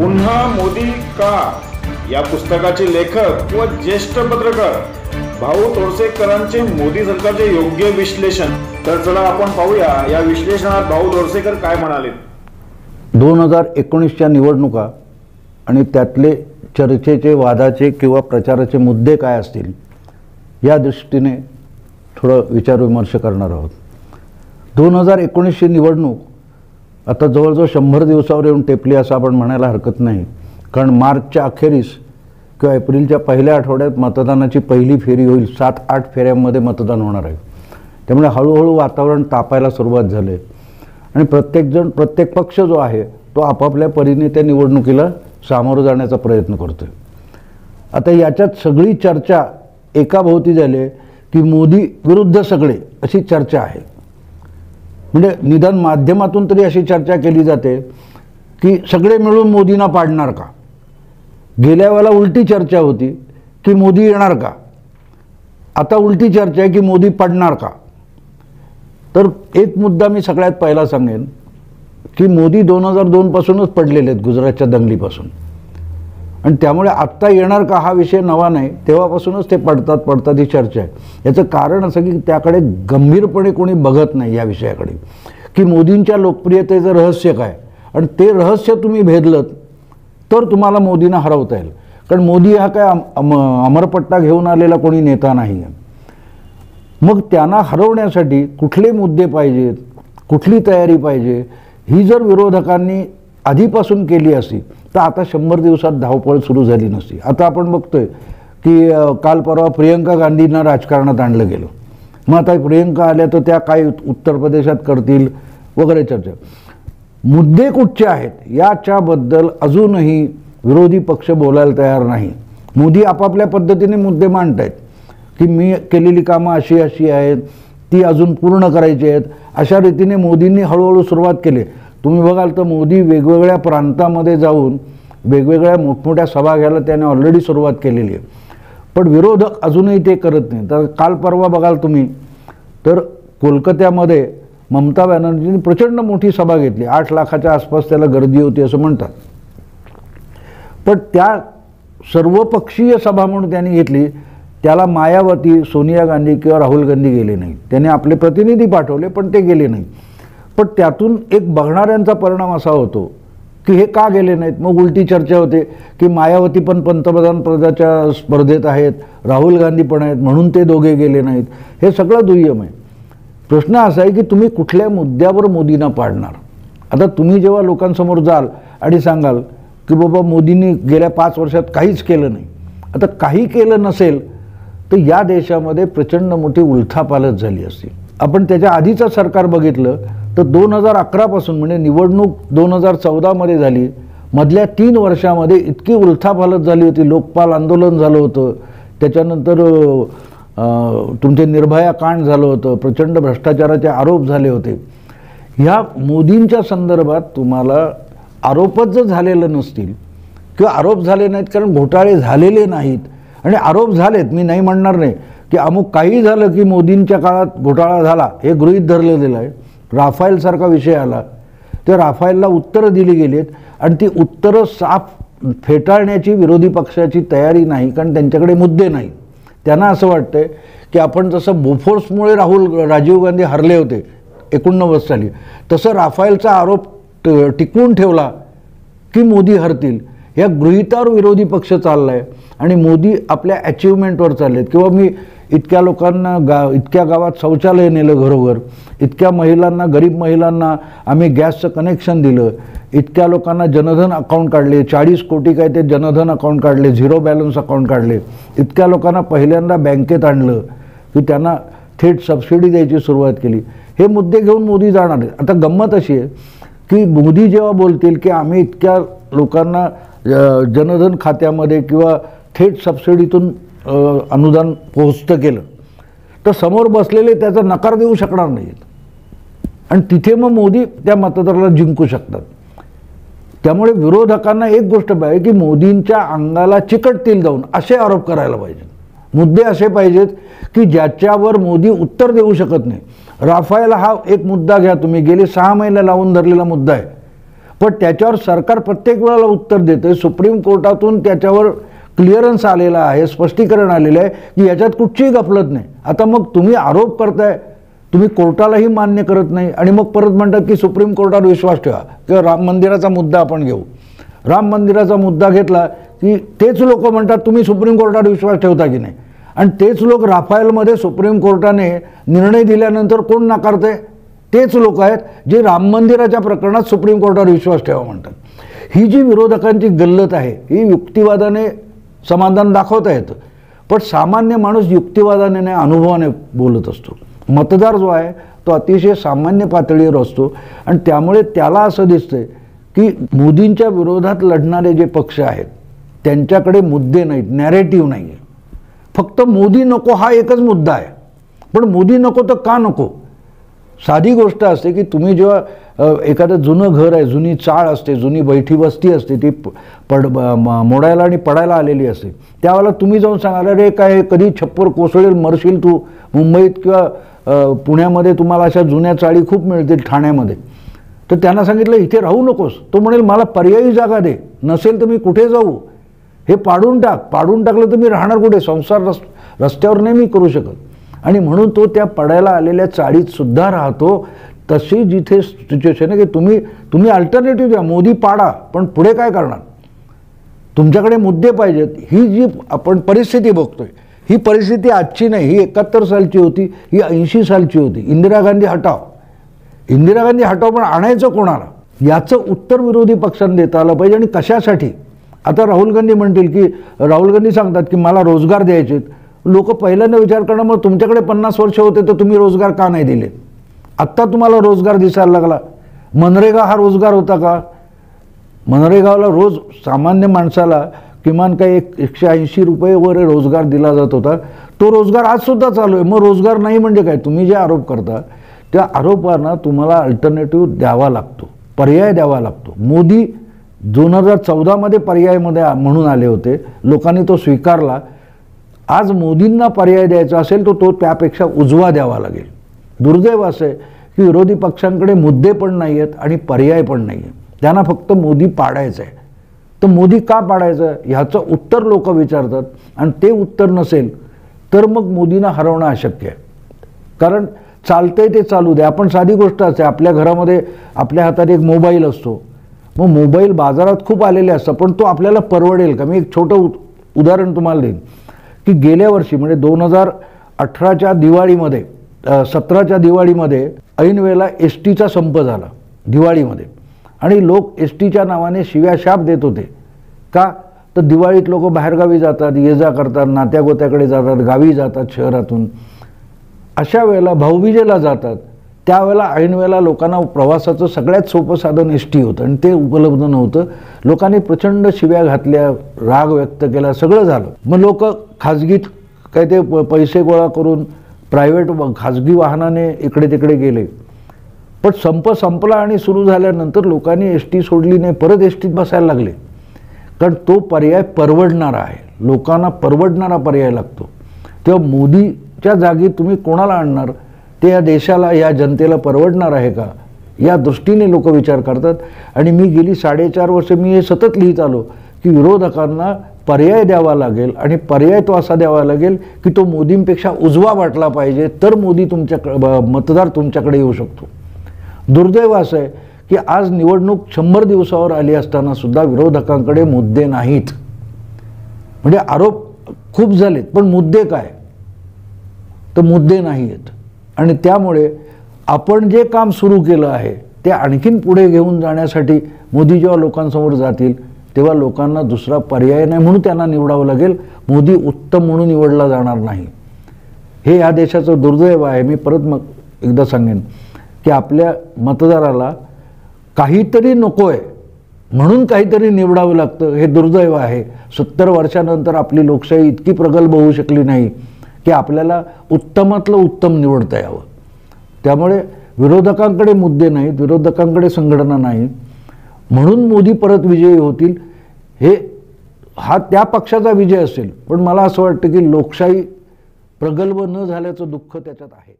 पुन्हा मोदी का? या पुस्तकाचे लेखक व ज्येष्ठ पत्रकार? भाऊ तोरसेकरांचे मोदी सरकारचे योग्य विश्लेषण. तर चला आपण पाहूया या विश्लेषणात भाऊ तोरसेकर काय म्हणाले दोन हजार एकोणीसच्या निवडणुका आणि त्यातले चर्चेचे वादाचे किंवा प्रचाराचे मुद्दे काय असतील या दृष्टीने थोडं विचारविमर्श करणार आहोत. दोन हजार एकोणीसची निवडणूक आता जवळजवळ शंभर दिवसावर येऊन टेपली असं आपण म्हणायला हरकत नाही. कारण मार्चच्या अखेरीस किंवा एप्रिलच्या पहिल्या आठवड्यात मतदानाची पहिली फेरी होईल. सात आठ फेऱ्यांमध्ये मतदान होणार आहे. त्यामुळे हळूहळू वातावरण तापायला सुरुवात झाली आणि प्रत्येकजण प्रत्येक पक्ष जो आहे तो आपापल्या परीने त्या निवडणुकीला सामोरं जाण्याचा प्रयत्न करतो आहे आता याच्यात सगळी चर्चा एकाभोवती झाली आहे की मोदी विरुद्ध सगळे अशी चर्चा आहे. म्हणजे निदान माध्यमातून तरी अशी चर्चा केली जाते की सगळे मिळून मोदींना पाडणार का? गेल्या वेळेला उलटी चर्चा होती की मोदी येणार का? आता उलटी चर्चा आहे की मोदी पडणार का? तर एक मुद्दा मी सगळ्यात पहिला सांगेन की मोदी दोन हजार दोनपासूनच पडलेले आहेत गुजरातच्या दंगलीपासून. आणि त्यामुळे आत्ता येणार का हा विषय नवा नाही तेव्हापासूनच ते पडतात पडतात ही चर्चा आहे. याचं कारण असं की त्याकडे गंभीरपणे कोणी बघत नाही या विषयाकडे. की मोदींच्या लोकप्रियतेचं रहस्य काय? आणि ते रहस्य तुम्ही भेदलं तर तुम्हाला मोदींना हरवता येईल. कारण मोदी हा काय अम अम अमरपट्टा घेऊन आलेला कोणी नेता नाही आहे मग त्यांना हरवण्यासाठी कुठले मुद्दे पाहिजेत? कुठली तयारी पाहिजे? ही जर विरोधकांनी आधीपासून केली असती तर आता शंभर दिवसात धावपळ सुरू झाली नसती. आता आपण बघतोय की काल परवा प्रियंका गांधींना राजकारणात आणलं गेलं. मग आता प्रियंका आल्या तर त्या काय उत्तर प्रदेशात करतील वगैरे चर्चा. मुद्दे कुठचे आहेत? याच्याबद्दल अजूनही विरोधी पक्ष बोलायला तयार नाही. मोदी आपापल्या पद्धतीने मुद्दे मांडत आहेत की मी केलेली कामं अशी अशी आहेत ती अजून पूर्ण करायची आहेत. अशा रीतीने मोदींनी हळूहळू सुरुवात केली. तुम्ही बघाल तर मोदी वेगवेगळ्या प्रांतामध्ये जाऊन वेगवेगळ्या मोठमोठ्या सभा घ्यायला त्याने ऑलरेडी सुरुवात केलेली आहे. पण विरोधक अजूनही ते करत नाही. तर काल परवा बघाल तुम्ही तर कोलकात्यामध्ये ममता बॅनर्जींनी प्रचंड मोठी सभा घेतली. आठ लाखाच्या आसपास त्याला गर्दी होती असं म्हणतात. पण त्या सर्वपक्षीय सभा म्हणून त्यांनी घेतली त्याला मायावती सोनिया गांधी किंवा राहुल गांधी गेले नाही. त्यांनी आपले प्रतिनिधी पाठवले पण ते गेले नाही. पण त्यातून एक बघणाऱ्यांचा परिणाम असा होतो की हे का गेले नाहीत? मग उलटी चर्चा होते की मायावती पण पंतप्रधान पदाच्या स्पर्धेत आहेत राहुल गांधी पण आहेत म्हणून ते दोघे गेले नाहीत. हे सगळं दुय्यम आहे. प्रश्न असा आहे की तुम्ही कुठल्या मुद्द्यावर मोदींना पाडणार? आता तुम्ही जेव्हा लोकांसमोर जाल आणि सांगाल की बाबा मोदींनी गेल्या पाच वर्षात काहीच केलं नाही. आता काही केलं नसेल तर या देशामध्ये प्रचंड मोठी उलथापालच झाली असती. आपण त्याच्या आधीचं सरकार बघितलं तर दोन हजार अकरापासून म्हणजे निवडणूक दोन हजार चौदामध्ये झाली. मधल्या तीन वर्षामध्ये इतकी उलथापालत झाली होती. लोकपाल आंदोलन झालं होतं. त्याच्यानंतर तुमचे निर्भया कांड झालं होतं. प्रचंड भ्रष्टाचाराचे आरोप झाले होते. ह्या मोदींच्या संदर्भात तुम्हाला आरोपच जर झालेलं नसतील किंवा आरोप झाले नाहीत कारण घोटाळे झालेले नाहीत. आणि आरोप झालेत मी नाही म्हणणार नाही की अमुक काही झालं की मोदींच्या काळात घोटाळा झाला हे गृहीत धरलं गेलं आहे. राफायलसारखा विषय आला. त्या राफायलला उत्तरं दिली गेलीत आणि ती उत्तरं साफ फेटाळण्याची विरोधी पक्षाची तयारी नाही कारण त्यांच्याकडे मुद्दे नाही. त्यांना असं वाटतंय की आपण जसं बोफोर्समुळे राहुल राजीव गांधी हरले होते एकोणनव्वद साली तसं राफायलचा आरोप ट- टिकवून ठेवला की मोदी हरतील. या गृहितावर विरोधी पक्ष चालला आहे आणि मोदी आपल्या अचिव्हमेंटवर चाललेत. किंवा मी इतक्या लोकांना गा इतक्या गावात शौचालय नेलं घरोघर इतक्या महिलांना गरीब महिलांना आम्ही गॅसचं कनेक्शन दिलं इतक्या लोकांना जनधन अकाउंट काढले चाळीस कोटी काय ते जनधन अकाउंट काढले झिरो बॅलन्स अकाउंट काढले इतक्या लोकांना पहिल्यांदा बँकेत आणलं की त्यांना थेट सबसिडी द्यायची सुरुवात केली. हे मुद्दे घेऊन मोदी जाणार आहेत. आता गंमत अशी आहे की मोदी जेव्हा बोलतील की आम्ही इतक्या लोकांना जनधन खात्यामध्ये किंवा थेट सबसिडीतून अनुदान पोहोचतं केलं तर समोर बसलेले त्याचा नकार देऊ शकणार नाहीत. आणि तिथे मग मोदी त्या मतदाराला जिंकू शकतात. त्यामुळे विरोधकांना एक गोष्ट पाहिजे की मोदींच्या अंगाला चिकटतील जाऊन असे आरोप करायला पाहिजेत. मुद्दे असे पाहिजेत की ज्याच्यावर मोदी उत्तर देऊ शकत नाही. राफायल हा एक मुद्दा घ्या तुम्ही गेले सहा महिने लावून धरलेला मुद्दा आहे. पण त्याच्यावर सरकार प्रत्येक वेळेला उत्तर देतं सुप्रीम कोर्टातून त्याच्यावर क्लिअरन्स आलेला आहे स्पष्टीकरण आलेलं आहे की याच्यात कुठचीही गफलत नाही. आता मग तुम्ही आरोप करताय तुम्ही कोर्टालाही मान्य करत नाही आणि मग परत म्हणतात की सुप्रीम कोर्टावर विश्वास ठेवा. किंवा राम मंदिराचा मुद्दा आपण घेऊ. राम मंदिराचा मुद्दा घेतला की तेच लोक म्हणतात तुम्ही सुप्रीम कोर्टावर विश्वास ठेवता की नाही. आणि तेच लोक राफायलमध्ये सुप्रीम कोर्टाने निर्णय दिल्यानंतर कोण नाकारते तेच लोक आहेत जे राम मंदिराच्या प्रकरणात सुप्रीम कोर्टावर विश्वास ठेवा म्हणतात. ही जी विरोधकांची गल्लत आहे ही युक्तिवादाने समाधान दाखवता येतं. पण सामान्य माणूस युक्तिवादाने नाही अनुभवाने बोलत असतो. मतदार जो आहे तो अतिशय सामान्य पातळीवर असतो. आणि त्यामुळे त्याला असं दिसतंय की मोदींच्या विरोधात लढणारे जे पक्ष आहेत त्यांच्याकडे मुद्दे नाहीत नॅरेटिव्ह नाही आहे फक्त मोदी नको हा एकच मुद्दा आहे. पण मोदी नको तर का नको? साधी गोष्ट असते की तुम्ही जेव्हा एखादं जुनं घर आहे जुनी चाळ असते जुनी बैठी वस्ती असते ती प- पड ब- मोडायला आणि पडायला आलेली असते. त्यावेळेला तुम्ही जाऊन सांगाल रे काय कधी छप्पर कोसळेल मरशील तू? मुंबईत किंवा पुण्यामध्ये तुम्हाला अशा जुन्या चाळी खूप मिळतील ठाण्यामध्ये. तर त्यांना सांगितलं इथे राहू नकोस. तो म्हणेल मला पर्यायी जागा दे. नसेल तर मी कुठे जाऊ? हे पाडून टाक. पाडून टाकलं तर मी राहणार कुठे? संसार रस रस्त्यावर नाही मी करू शकत. आणि म्हणून तो त्या पडायला आलेल्या चाळीतसुद्धा राहतो तशी जिथे सिच्युएशन आहे की तुम्ही तुम्ही अल्टरनेटिव्ह द्या मोदी पाडा पण पुढे काय करणार? तुमच्याकडे मुद्दे पाहिजेत. ही जी आपण परिस्थिती बघतोय ही परिस्थिती आजची नाही ही एकाहत्तर सालची होती ही ऐंशी सालची होती. इंदिरा गांधी हटाव. इंदिरा गांधी हटाव पण आणायचं कोणाला? याचं उत्तर विरोधी पक्षांना देता आलं पाहिजे आणि कशासाठी? आता राहुल गांधी म्हणतील की राहुल गांधी सांगतात की मला रोजगार द्यायचे लोक पहिल्यांदा विचार करणं मग तुमच्याकडे पन्नास वर्ष होते तर तुम्ही रोजगार का नाही दिले? आत्ता तुम्हाला रोजगार दिसायला लागला. मनरेगा हा रोजगार होता का? मनरेगाला रोज सामान्य माणसाला किमान काही एक एकशे ऐंशी रुपये वगैरे रोजगार दिला जात होता. तो रोजगार आजसुद्धा चालू आहे. मग रोजगार नाही म्हणजे काय? तुम्ही जे आरोप करता त्या आरोपांना तुम्हाला अल्टरनेटिव्ह द्यावा लागतो. पर्याय द्यावा लागतो. मोदी दोन हजार चौदामध्ये पर्यायमध्ये म्हणून आले होते. लोकांनी तो स्वीकारला. आज मोदींना पर्याय द्यायचा असेल तर तो त्यापेक्षा उजवा द्यावा लागेल. दुर्दैव असं आहे की विरोधी पक्षांकडे मुद्दे पण नाही आहेत आणि पर्याय पण नाही आहे त्यांना फक्त मोदी पाडायचं आहे तर मोदी का पाडायचं? ह्याचं उत्तर लोक विचारतात आणि ते उत्तर नसेल तर मग मोदींना हरवणं अशक्य आहे. कारण चालतंय ते चालू दे आपण साधी गोष्ट असते आपल्या घरामध्ये आपल्या हातात एक मोबाईल असतो. मग मोबाईल बाजारात खूप आलेले असतात पण तो आपल्याला परवडेल का? मी एक छोटं उदाहरण तुम्हाला देईन. की गेल्या वर्षी म्हणजे दोन हजार अठराच्या दिवाळीमध्ये सतराच्या दिवाळीमध्ये ऐन वेळेला एस टीचा संप झाला दिवाळीमध्ये. आणि लोक एस टीच्या नावाने शिव्या शाप देत होते. का? तर दिवाळीत लोक बाहेरगावी जातात ये जा करतात नात्या गोत्याकडे जातात गावी जातात शहरातून. अशा वेळेला भाऊबीजेला जातात. त्यावेळेला ऐन वेळेला लोकांना प्रवासाचं सगळ्यात सोपं साधन एस टी होतं आणि ते उपलब्ध नव्हतं. लोकांनी प्रचंड शिव्या घातल्या राग व्यक्त केला सगळं झालं. मग लोक खाजगीत काय ते प- पैसे गोळा करून प्रायव्हेट खाजगी वाहनाने इकडे तिकडे गेले. पण संप संपला आणि सुरू झाल्यानंतर लोकांनी एस टी सोडली नाही परत एस टीत बसायला लागले. कारण तो पर्याय परवडणारा आहे. लोकांना परवडणारा पर्याय लागतो. तेव्हा मोदीच्या जागी तुम्ही कोणाला आणणार? ते या देशाला या जनतेला परवडणार आहे का? या दृष्टीने लोक विचार करतात. आणि मी गेली साडेचार वर्ष मी हे सतत लिहित आलो की विरोधकांना पर्याय द्यावा लागेल आणि पर्याय तो असा द्यावा लागेल की तो मोदींपेक्षा उजवा वाटला पाहिजे तर मोदी तुमच्या मतदार तुमच्याकडे येऊ शकतो. दुर्दैव असं आहे की आज निवडणूक शंभर दिवसावर आली असताना सुद्धा विरोधकांकडे मुद्दे नाहीत. म्हणजे आरोप खूप झालेत पण मुद्दे काय? तर मुद्दे नाही आहेत आणि त्यामुळे आपण जे काम सुरू केलं आहे ते आणखीन पुढे घेऊन जाण्यासाठी मोदी जेव्हा लोकांसमोर जातील तेव्हा लोकांना दुसरा पर्याय नाही म्हणून त्यांना निवडावं लागेल. मोदी उत्तम म्हणून निवडला जाणार नाही. हे ह्या देशाचं दुर्दैव आहे. मी परत मग एकदा सांगेन की आपल्या मतदाराला काहीतरी नको आहे म्हणून काहीतरी निवडावं लागतं. हे दुर्दैव आहे. सत्तर वर्षानंतर आपली लोकशाही इतकी प्रगल्भ होऊ शकली नाही. की आपल्याला उत्तमातलं उत्तम निवडता यावं. त्यामुळे विरोधकांकडे मुद्दे नाहीत विरोधकांकडे संघटना नाही. म्हणून मोदी परत विजयी होतील. हे हा त्या पक्षाचा विजय असेल. पण मला असं वाटतं की लोकशाही प्रगल्भ न झाल्याचं दुःख त्याच्यात आहे.